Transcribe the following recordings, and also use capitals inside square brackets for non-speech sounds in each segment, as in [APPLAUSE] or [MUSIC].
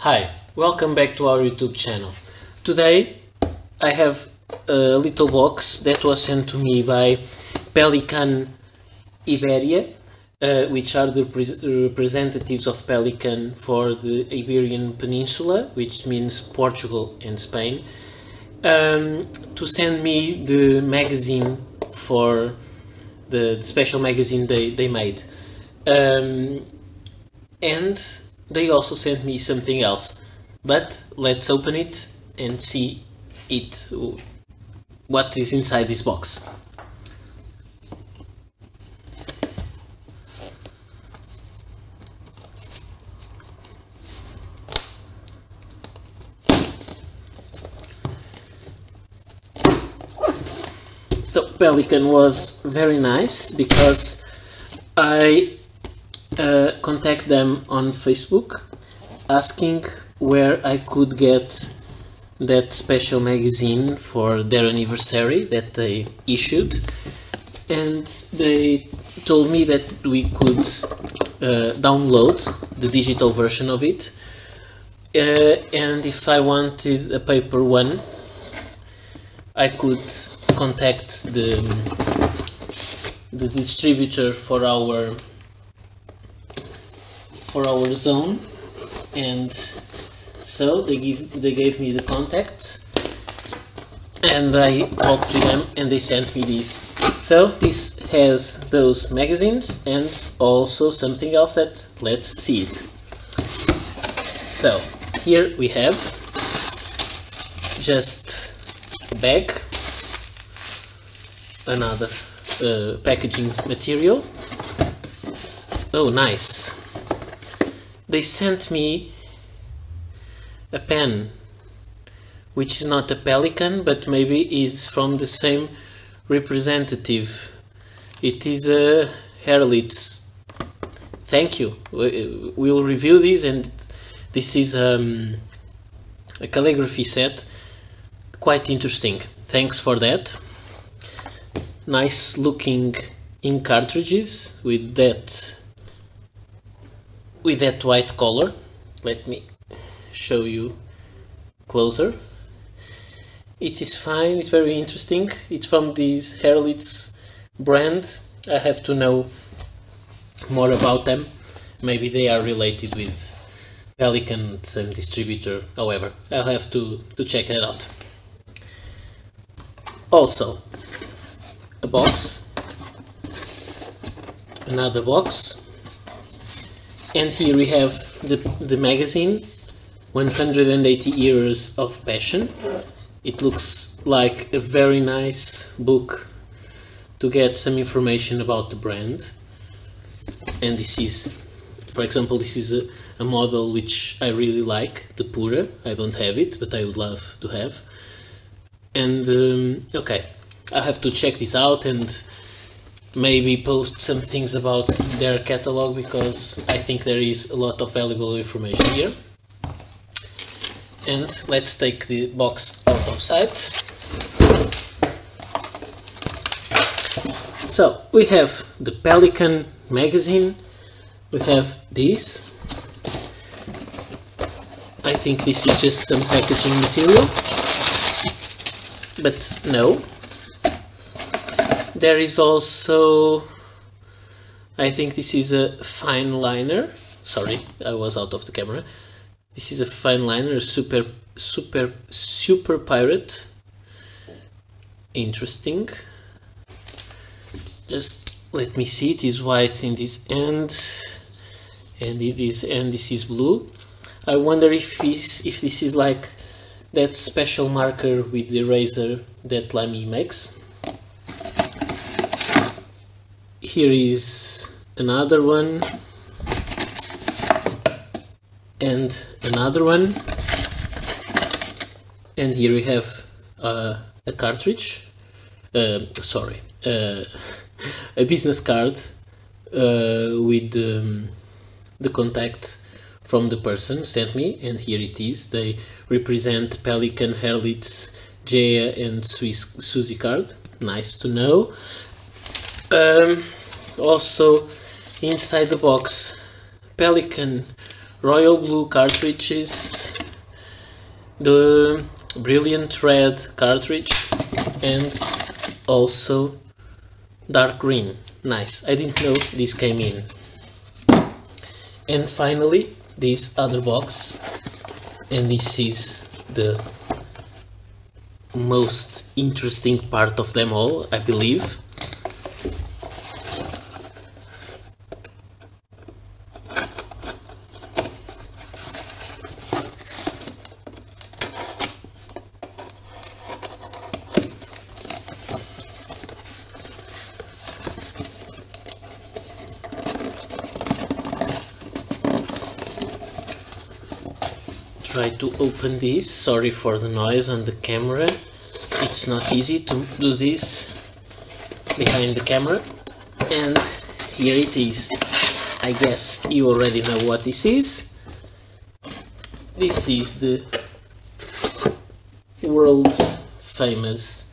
Hi, welcome back to our YouTube channel. Today I have a little box that was sent to me by Pelikan Iberia, uh, which are the representatives of Pelikan for the Iberian Peninsula, which means Portugal and Spain, um, to send me the magazine for the, the special magazine they, they made. Um, and they also sent me something else. But let's open it and see it what is inside this box. So Pelikan was very nice because I uh, contact them on Facebook asking where I could get that special magazine for their anniversary that they issued. And they told me that we could uh, download the digital version of it. Uh, and if I wanted a paper one I could contact the the distributor for our for our zone. And so they give they gave me the contact and I talked to them and they sent me this so this has those magazines and also something else that let's see it. So here we have just bag another uh, packaging material. Oh nice they sent me a pen which is not a Pelikan but maybe is from the same representative. It is a Herlitz. Thank you. We will review this and this is um, a calligraphy set. Quite interesting. Thanks for that. Nice looking ink cartridges with that with that white color let me show you closer. It is fine it's very interesting. It's from this Herlitz brand. I have to know more about them. Maybe they are related with Pelikan same distributor however I'll have to, to check that out. Also a box. Another box and here we have the, the magazine 180 years of passion. It looks like a very nice book to get some information about the brand. And this is for example this is a, a model which I really like the Pura. I don't have it but I would love to have. And um, okay I have to check this out and maybe post some things about their catalog because I think there is a lot of valuable information here. And let's take the box out of sight. So we have the Pelikan magazine, we have this. I think this is just some packaging material, but no, there is also I think this is a fine liner. Sorry I was out of the camera. This is a fine liner super super super Pirat. Interesting. Just let me see it is white in this end and it is and this is blue. I wonder if this if this is like that special marker with the eraser that Lamy makes here is another one. And another one. And here we have uh, a cartridge. Uh, sorry. Uh, [LAUGHS] a business card uh, with um, the contact from the person sent me. And here it is. They represent Pelikan, Herlitz, Jaya and Swiss Suzy card. Nice to know. Um, also inside the box Pelikan royal blue cartridges, the brilliant red cartridge, and also dark green. Nice, I didn't know this came in. And finally, this other box, and this is the most interesting part of them all, I believe. Try to open this. Sorry for the noise on the camera. It's not easy to do this behind the camera. And here it is. I guess you already know what this is. This is the world famous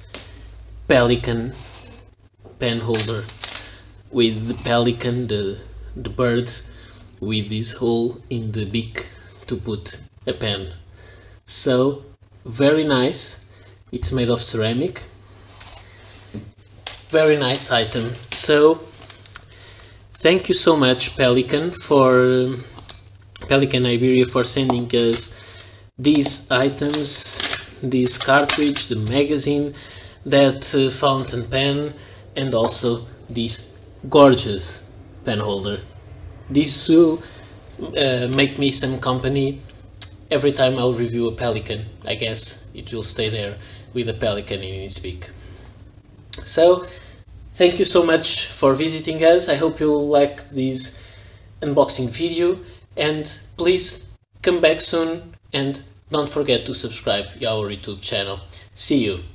pelican pen holder with the pelican the the bird with this hole in the beak to put a pen. So, very nice. It's made of ceramic. Very nice item. So, thank you so much Pelikan for Pelikan Iberia for sending us these items, this cartridge, the magazine, that uh, fountain pen, and also this gorgeous pen holder. This will uh, make me some company every time I'll review a Pelikan, I guess it will stay there with a Pelikan in its beak. So, thank you so much for visiting us. I hope you'll like this unboxing video and please come back soon and don't forget to subscribe to our YouTube channel. See you!